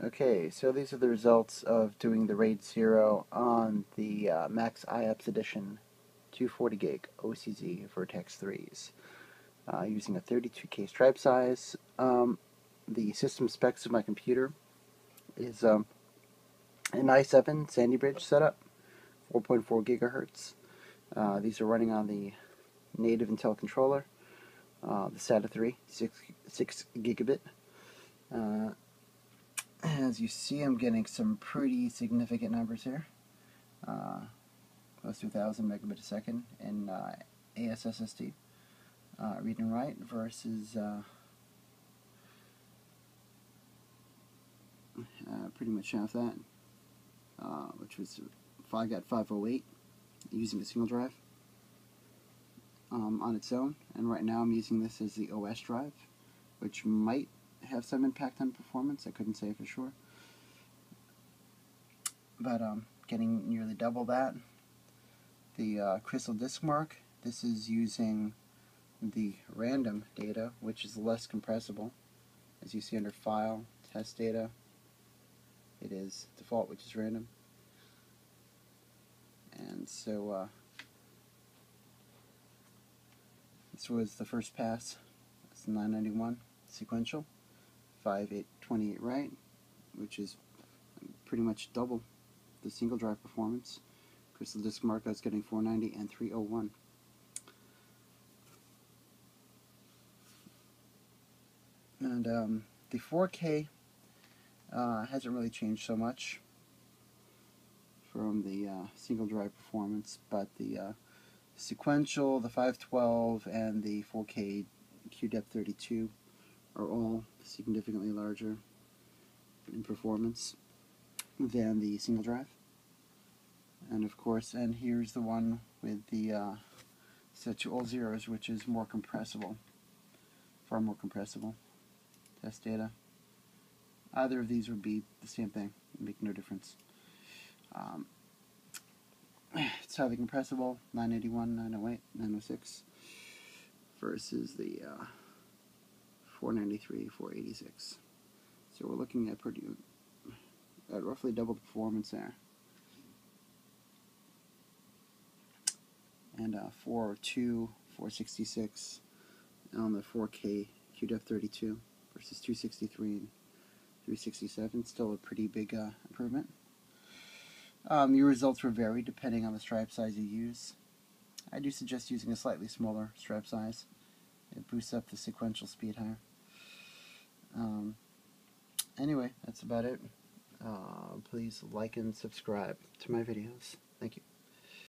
Okay, so these are the results of doing the RAID 0 on the uh, Max IOPS Edition 240 gig OCZ Vertex 3s uh, using a 32K stripe size. Um, the system specs of my computer is um, an i7 Sandy Bridge setup, 4.4 gigahertz. Uh, these are running on the native Intel controller, uh, the SATA 3, 6, 6 gigabit. As you see, I'm getting some pretty significant numbers here. Uh, close to 1,000 megabit a second in uh, AS SSD. Uh, read and write versus uh, uh, pretty much half that, uh, which was I got 508 using a single drive um, on its own. And right now I'm using this as the OS drive, which might have some impact on performance. I couldn't say for sure. But um, getting nearly double that. The uh, Crystal Disk Mark, this is using the random data, which is less compressible. As you see under File, Test Data, it is default, which is random. And so uh, this was the first pass. It's 991 sequential. 5828 right, which is pretty much double the single drive performance. Crystal Disk Mark is getting 490 and 301. And um, the 4K uh, hasn't really changed so much from the uh, single drive performance, but the uh, sequential, the 512, and the 4K QDEP32 are all significantly larger in performance than the single drive. And of course, and here's the one with the uh, set to all zeros, which is more compressible, far more compressible. Test data. Either of these would be the same thing, make no difference. Um, it's highly compressible, 981, 908, 906, versus the uh, 493, 486. So we're looking at pretty, at roughly double the performance there. And uh, 402, 466 on the 4K QDEP32 versus 263 and 367. Still a pretty big uh, improvement. Um, your results will vary depending on the stripe size you use. I do suggest using a slightly smaller stripe size. It boosts up the sequential speed higher. Um, anyway, that's about it. Uh, please like and subscribe to my videos. Thank you.